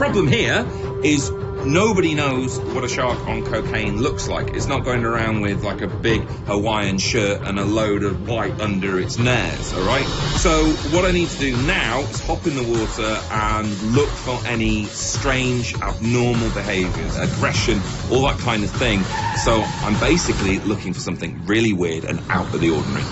Problem here is nobody knows what a shark on cocaine looks like. It's not going around with like a big Hawaiian shirt and a load of white under its nares, all right? So what I need to do now is hop in the water and look for any strange, abnormal behaviors, aggression, all that kind of thing. So I'm basically looking for something really weird and out of the ordinary.